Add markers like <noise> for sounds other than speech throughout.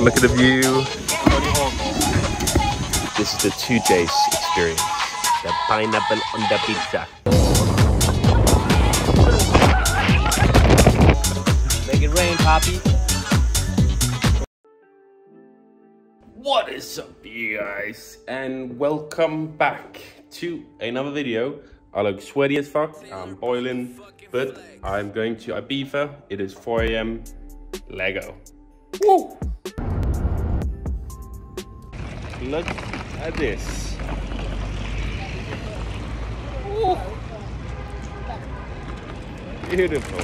Look at the view. This is the Twojeys experience. The pineapple on the pizza. Make it rain, Poppy. What is up you guys and welcome back to another video. I look sweaty as fuck, I'm boiling, but I'm going to Ibiza. It is 4 a.m. Lego. Woo! Look at this. Woo! Beautiful.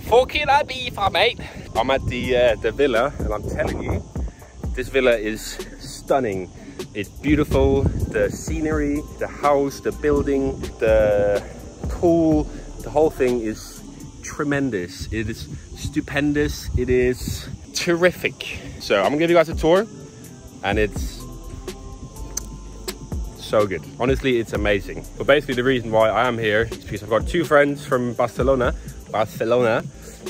Fucking Ibiza, mate. I'm at the uh, the villa, and I'm telling you, this villa is stunning. It's beautiful. The scenery, the house, the building, the pool, the whole thing is tremendous. It is stupendous. It is terrific. So I'm gonna give you guys a tour, and it's so good. Honestly, it's amazing. But basically the reason why I am here is because I've got two friends from Barcelona, Barcelona,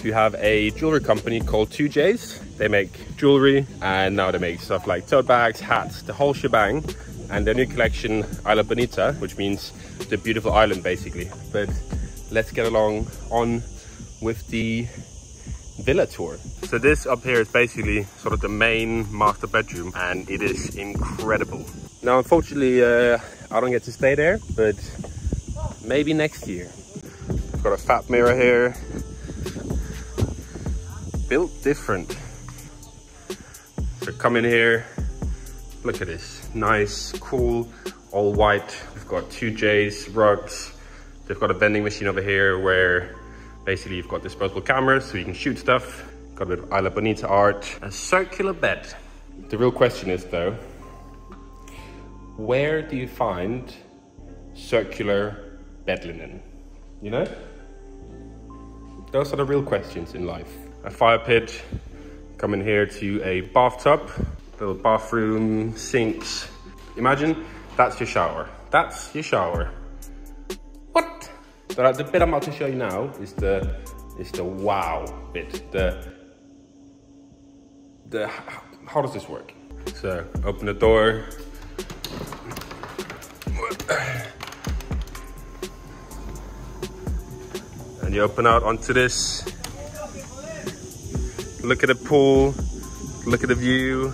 who have a jewelry company called Twojeys. They make jewelry and now they make stuff like tote bags, hats, the whole shebang. And their new collection, Isla Bonita, which means the beautiful island basically. But let's get along on with the villa tour. So this up here is basically sort of the main master bedroom and it is incredible. Now unfortunately uh, I don't get to stay there, but maybe next year. Got a fat mirror here. Built different. So come in here, look at this. Nice, cool, all white. We've got Twojeys rugs. They've got a vending machine over here where basically you've got disposable cameras so you can shoot stuff. Got a bit of Isla Bonita art. A circular bed. The real question is though, where do you find circular bed linen? You know? Those are the real questions in life. A fire pit, come in here to a bathtub, little bathroom, sinks. Imagine that's your shower. That's your shower. What? So the bit I'm about to show you now is the is the wow bit. The the how does this work? So open the door, and you open out onto this. Look at the pool, look at the view.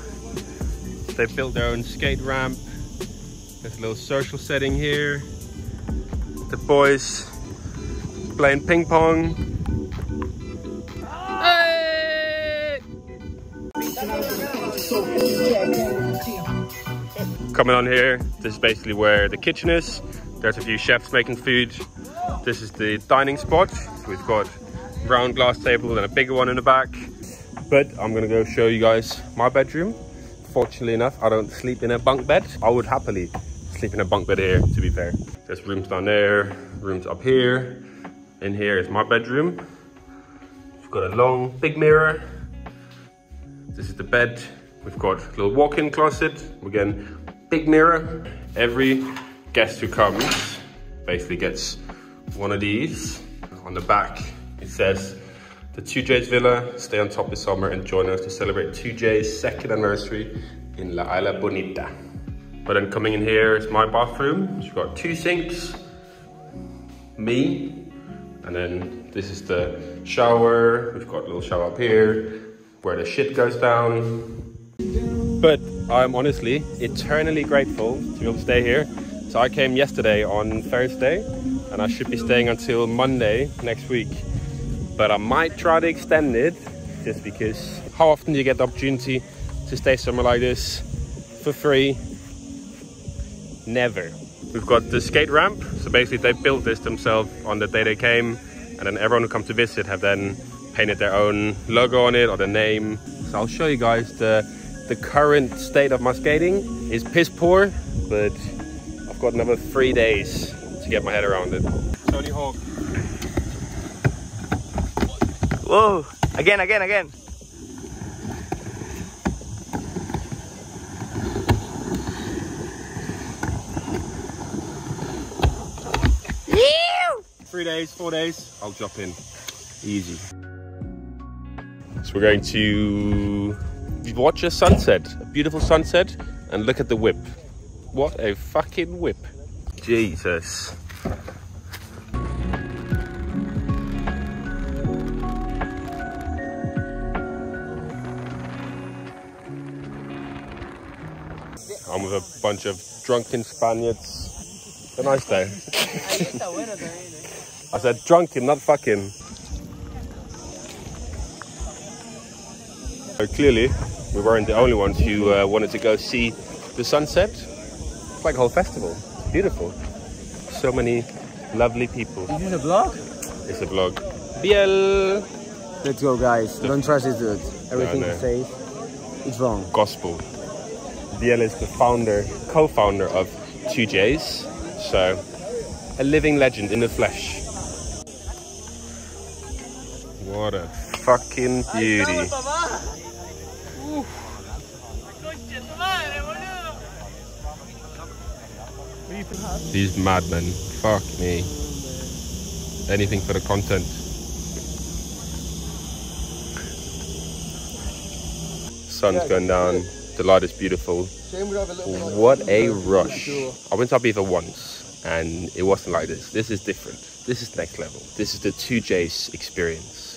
They built their own skate ramp. There's a little social setting here. The boys playing ping pong. Coming on here, this is basically where the kitchen is. There's a few chefs making food. This is the dining spot. So we've got round glass table and a bigger one in the back. But I'm gonna go show you guys my bedroom. Fortunately enough, I don't sleep in a bunk bed. I would happily sleep in a bunk bed here, to be fair. There's rooms down there, rooms up here. In here is my bedroom. We've got a long, big mirror. This is the bed. We've got a little walk-in closet. Again, big mirror. Every guest who comes basically gets one of these. On the back, it says, the Twojeys Villa, stay on top this summer and join us to celebrate Twojeys second anniversary in La Isla Bonita. But then coming in here is my bathroom. We've got two sinks, me, and then this is the shower. We've got a little shower up here where the shit goes down. But I'm honestly eternally grateful to be able to stay here. So I came yesterday on Thursday and I should be staying until Monday next week. But I might try to extend it just because how often do you get the opportunity to stay somewhere like this for free? Never. We've got the skate ramp. So basically they built this themselves on the day they came and then everyone who comes to visit have then painted their own logo on it or the name. So I'll show you guys the, the current state of my skating is piss poor, but I've got another three days to get my head around it. Tony Hawk. Whoa! Again, again, again. Three days, four days, I'll drop in. Easy. So we're going to watch a sunset, a beautiful sunset, and look at the whip. What a fucking whip. Jesus. I'm with a bunch of drunken Spaniards. It's a nice day. <laughs> I said drunken, not fucking. So clearly, we weren't the only ones who uh, wanted to go see the sunset. It's like a whole festival. It's beautiful. So many lovely people. Is this a vlog? It's a vlog. Biel Let's go, guys. Don't trust this dude. Everything no. he says, is wrong. Gospel. Biel is the founder, co-founder of Twojeys. So, a living legend in the flesh. What a fucking beauty. These madmen. Fuck me. Anything for the content. Sun's going down. The light is beautiful. What a rush. I went to Ibiza once and it wasn't like this. This is different. This is next level. This is the Twojeys experience.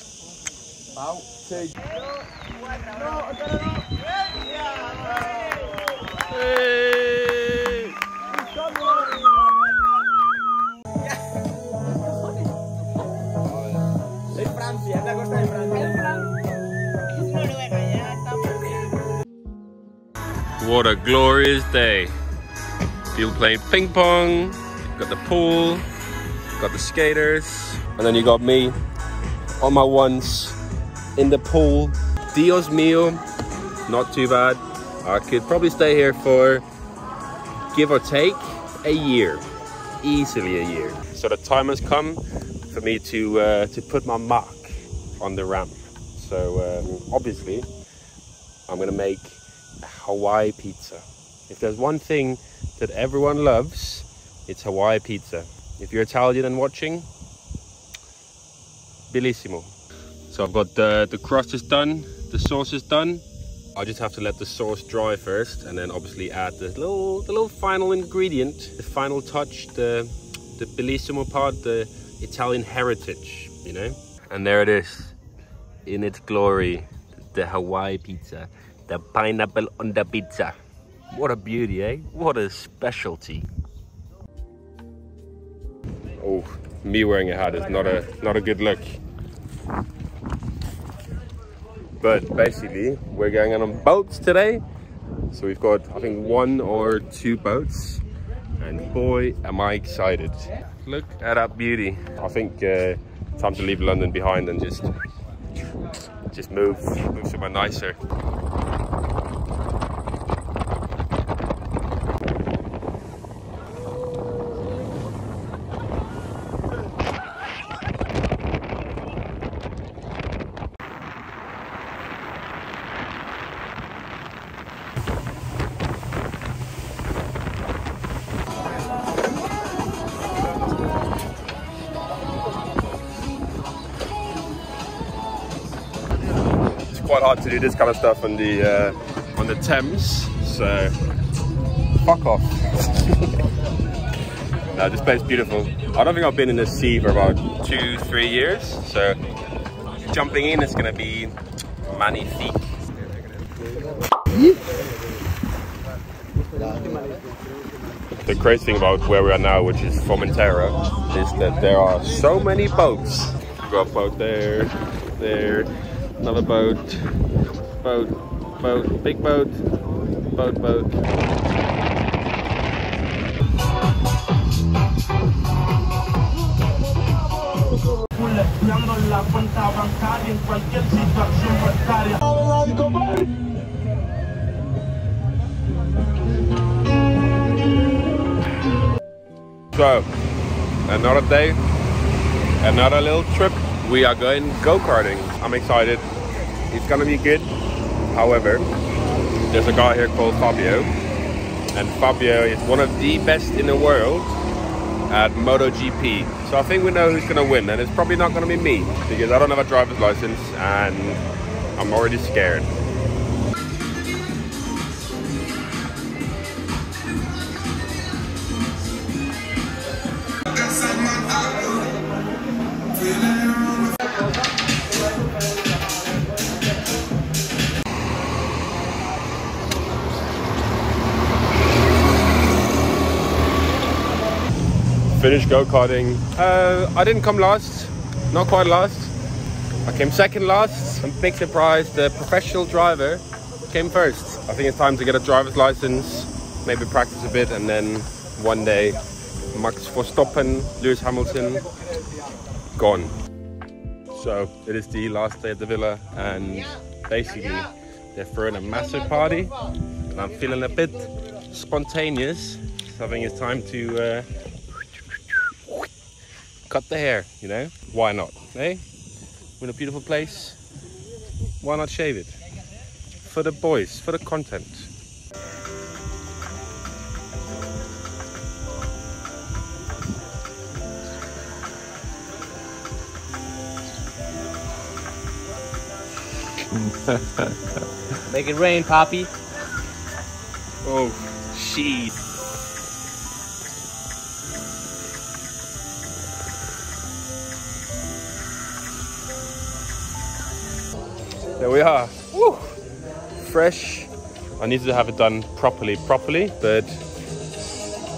What a glorious day. People playing ping pong, got the pool, got the skaters, and then you got me on my ones in the pool. Dios mío, not too bad. I could probably stay here for give or take a year, easily a year. So the time has come for me to uh, to put my mark on the ramp. So um, obviously, I'm gonna make Hawaii pizza. If there's one thing that everyone loves, it's Hawaii pizza. If you're Italian and watching, bellissimo. So I've got the, the crust is done, the sauce is done. I just have to let the sauce dry first and then obviously add the little, the little final ingredient, the final touch, the, the bellissimo part, the Italian heritage, you know? And there it is, in its glory, the Hawaii pizza the pineapple on the pizza. What a beauty, eh? What a specialty. Oh, me wearing a hat is not a not a good look. But basically, we're going on boats today. So we've got, I think, one or two boats. And boy, am I excited. Look at that beauty. I think uh, time to leave London behind and just just move, move somewhere nicer. Quite hard to do this kind of stuff on the uh, on the Thames, so fuck off. <laughs> no, this place is beautiful. I don't think I've been in the sea for about two, three years, so jumping in is gonna be magnifique. The crazy thing about where we are now, which is Formentera, is that there are so many boats. We've got a boat there, there, another boat, boat, boat, big boat, boat, boat. So, another day, another little trip. We are going go-karting. I'm excited. It's gonna be good. However, there's a guy here called Fabio, and Fabio is one of the best in the world at MotoGP. So I think we know who's to win, and it's probably not to be me because I don't have a driver's license and I'm already scared. Finished go-karting. Uh, I didn't come last, not quite last. I came second last. And big surprise, the professional driver came first. I think it's time to get a driver's license, maybe practice a bit, and then one day Max Verstappen, Lewis Hamilton, gone. So it is the last day at the villa, and basically they're throwing a massive party, and I'm feeling a bit spontaneous. So I think it's time to uh, cut the hair, you know? Why not, eh? We're in a beautiful place. Why not shave it? For the boys, for the content. Make it rain, Poppy. Oh, shit. There we are. Woo. Fresh. I needed to have it done properly, properly, but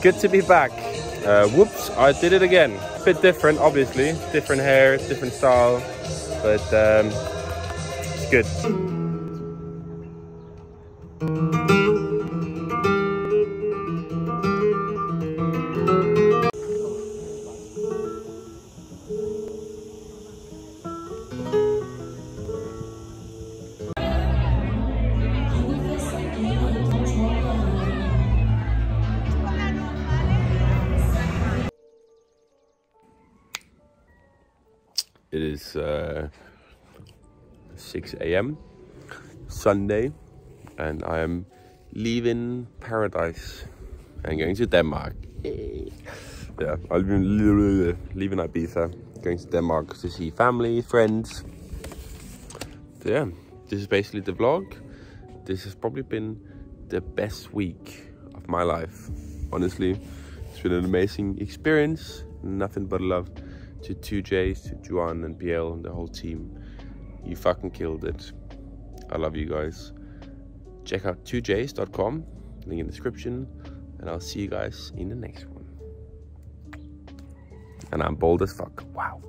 good to be back. Uh, whoops, I did it again. Bit different, obviously. Different hair, different style, but um, it's good. 6 a.m. Sunday, and I am leaving paradise and going to Denmark. Yeah, I'll be leaving Ibiza, going to Denmark to see family, friends. So yeah, this is basically the vlog. This has probably been the best week of my life. Honestly, it's been an amazing experience. Nothing but love to Twojeys, to Juan and Biel and the whole team. You fucking killed it. I love you guys. Check out twojeys.com, link in the description, and I'll see you guys in the next one. And I'm bold as fuck. Wow.